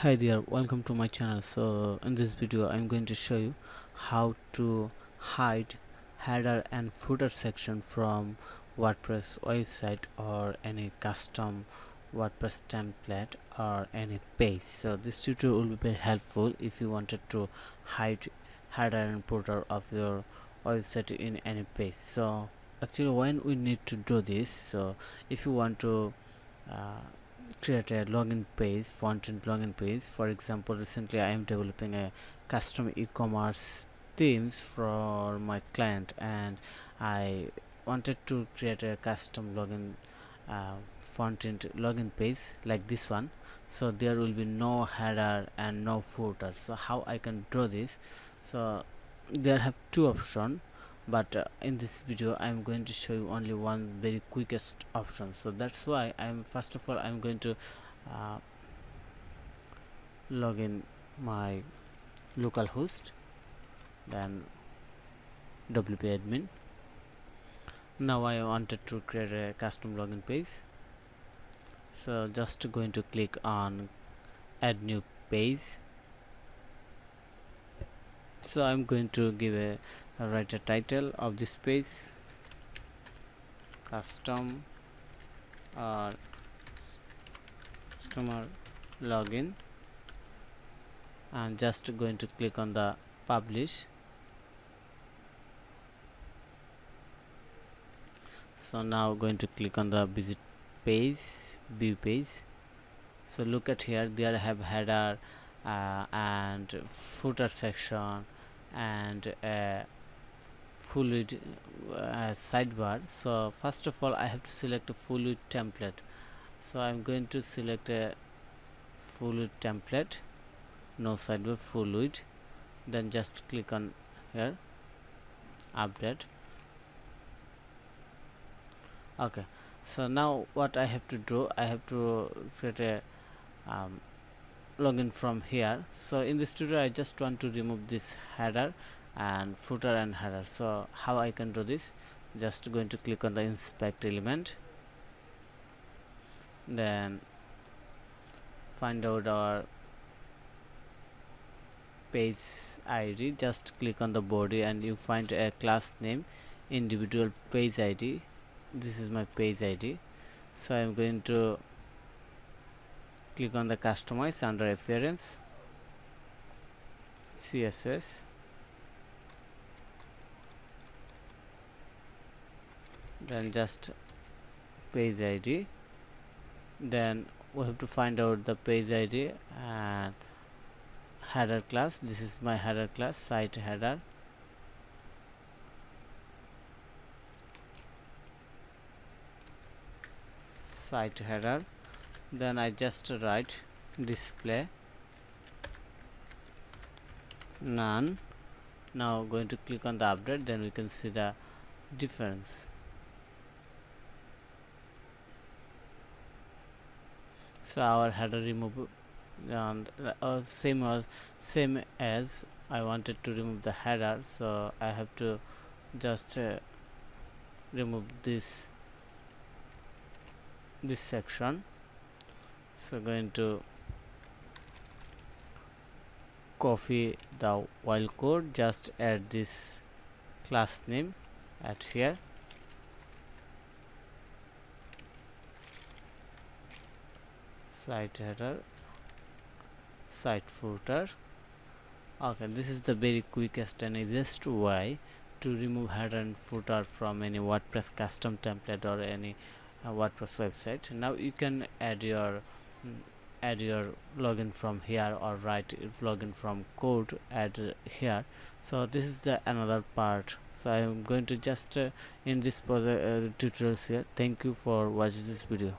hi there welcome to my channel. So in this video i'm going to show you how to hide header and footer section from wordpress website or any custom wordpress template or any page. So this tutorial will be very helpful if you wanted to hide header and footer of your website in any page. So actually when we need to do this so if you want to uh, create a login page front-end login page. For example recently i am developing a custom e-commerce themes for my client and i wanted to create a custom login uh, front-end login page like this one. So there will be no header and no footer. So how i can draw this? So there have two options but uh, in this video i'm going to show you only one very quickest option. So that's why i'm first of all i'm going to uh, log in my localhost then wp admin. Now i wanted to create a custom login page. So just going to click on add new page. So i'm going to give a write a title of this page. Custom or customer login. And just going to click on the publish. So now going to click on the visit page view page. So look at here there I have header uh, and footer section and uh, fluid uh, sidebar. So first of all I have to select a fluid template. So I'm going to select a fluid template no sidebar fluid then just click on here update. Okay so now what I have to do I have to create a um, login from here. So in this tutorial I just want to remove this header and footer and header. So how I can do this? Just going to click on the inspect element. Then find out our page id just click on the body and you find a class name individual page id this is my page id so i'm going to click on the customize under appearance css then just page id then we have to find out the page id and header class. This is my header class site header. Site header. Then I just write display. None. Now going to click on the update then we can see the difference so our header remove and uh, same as same as I wanted to remove the header so I have to just uh, remove this this section. So going to copy the while code just add this class name at here site header site footer. Okay this is the very quickest and easiest way to remove header and footer from any wordpress custom template or any uh, wordpress website. Now you can add your mm, add your login from here or write login from code add uh, here. So this is the another part. So i am going to just uh, in this uh, tutorials here. Thank you for watching this video